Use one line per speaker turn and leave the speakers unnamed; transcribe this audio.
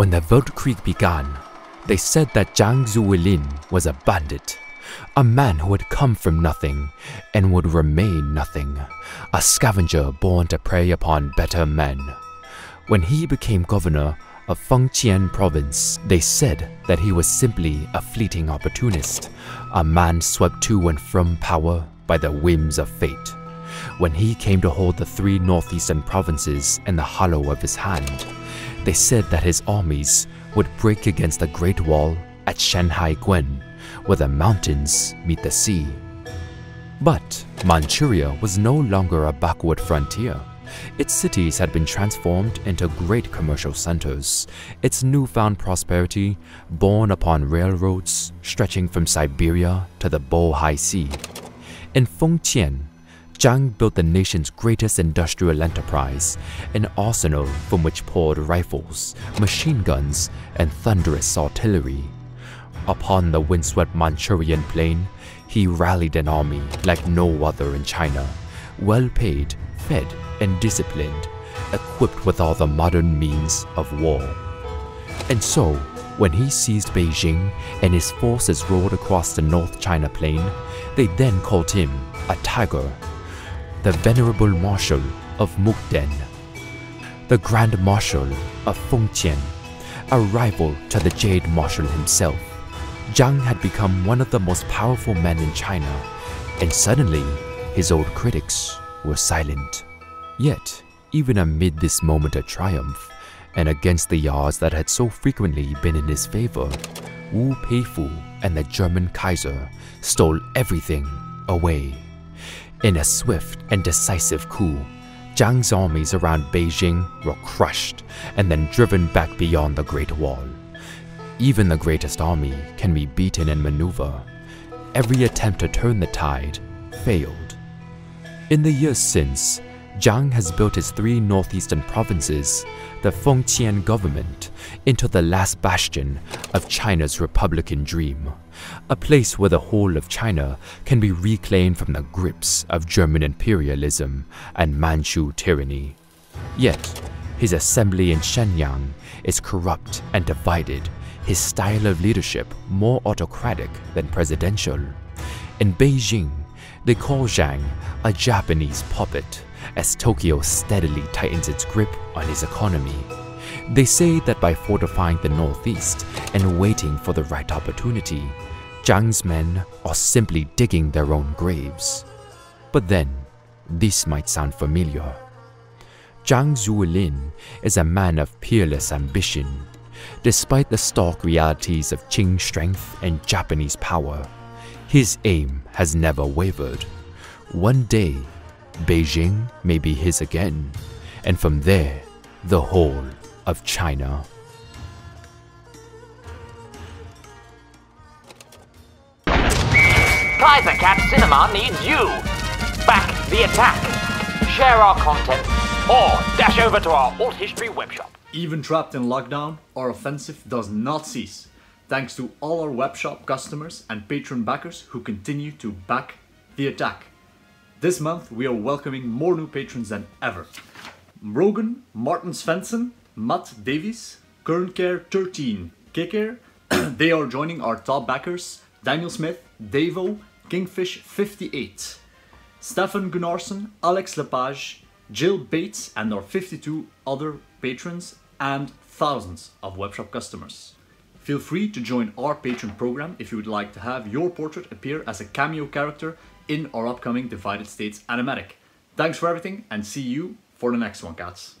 When the Weltkrieg began, they said that Zhang Zuolin was a bandit, a man who had come from nothing and would remain nothing, a scavenger born to prey upon better men. When he became governor of Fengtian province, they said that he was simply a fleeting opportunist, a man swept to and from power by the whims of fate. When he came to hold the three northeastern provinces in the hollow of his hand, they said that his armies would break against the Great Wall at Shanhaiguan, where the mountains meet the sea. But Manchuria was no longer a backward frontier. Its cities had been transformed into great commercial centers, its newfound prosperity born upon railroads stretching from Siberia to the Bohai Sea. In Fengtian, Zhang built the nation's greatest industrial enterprise, an arsenal from which poured rifles, machine guns, and thunderous artillery. Upon the windswept Manchurian plain, he rallied an army like no other in China, well paid, fed, and disciplined, equipped with all the modern means of war. And so, when he seized Beijing and his forces rolled across the North China plain, they then called him a tiger the Venerable Marshal of Mukden, the Grand Marshal of Fengtian, a rival to the Jade Marshal himself. Zhang had become one of the most powerful men in China, and suddenly his old critics were silent. Yet, even amid this moment of triumph, and against the odds that had so frequently been in his favor, Wu Peifu and the German Kaiser stole everything away. In a swift and decisive coup, Zhang's armies around Beijing were crushed and then driven back beyond the Great Wall. Even the greatest army can be beaten in maneuver. Every attempt to turn the tide failed. In the years since, Zhang has built his three northeastern provinces, the Fengtian government, into the last bastion of China's republican dream, a place where the whole of China can be reclaimed from the grips of German imperialism and Manchu tyranny. Yet, his assembly in Shenyang is corrupt and divided, his style of leadership more autocratic than presidential. In Beijing, they call Zhang a Japanese puppet as Tokyo steadily tightens its grip on his economy. They say that by fortifying the northeast and waiting for the right opportunity, Zhang's men are simply digging their own graves. But then, this might sound familiar. Zhang Zuolin is a man of peerless ambition. Despite the stark realities of Qing strength and Japanese power, his aim has never wavered. One day, Beijing may be his again, and from there, the whole of China.
Kaiser Cat Cinema needs you! Back the attack! Share our content or dash over to our Alt History webshop.
Even trapped in lockdown, our offensive does not cease. Thanks to all our webshop customers and patron backers who continue to back the attack. This month, we are welcoming more new patrons than ever. Rogan, Martin Svensson, Matt Davies, Kerncare 13, Kicker, they are joining our top backers, Daniel Smith, Davo, Kingfish 58, Stefan Gunnarsson, Alex Lepage, Jill Bates, and our 52 other patrons, and thousands of webshop customers. Feel free to join our patron program if you would like to have your portrait appear as a cameo character in our upcoming Divided States animatic. Thanks for everything and see you for the next one, cats.